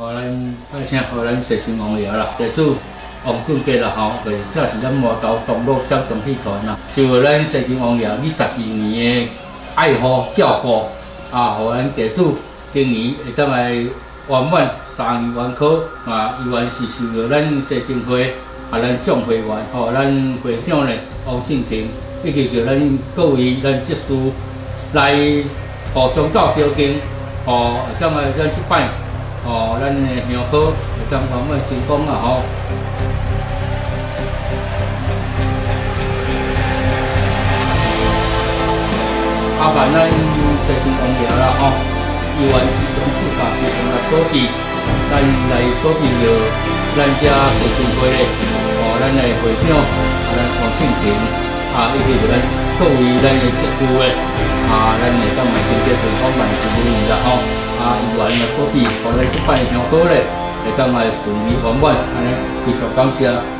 互咱拜请互咱社群王爷啦，地主王俊杰啦吼，就是这是咱摩头东路交通集团啦，就咱社群王爷二十二年的爱护照顾，啊，互咱地主今年会当来圆满三亿元考，啊，依然是受到咱社群会啊，咱总会员吼，咱会长咧王信廷，以及叫咱各位咱职事来互相照相敬，吼，会当来咱去拜，哦，咱的香火会当圆满成功啦吼。麻烦咱社群同僚啦吼，依然是从事法是从来保庇，咱来保庇着咱遮社群会咧，哦，咱的会长啊，咱黄庆平啊，以及着咱各位咱的职事的啊，咱会当来承接平方万事如意啦吼，啊，依然来保庇，互咱即摆香火咧会当来顺利圆满，安尼非常感谢。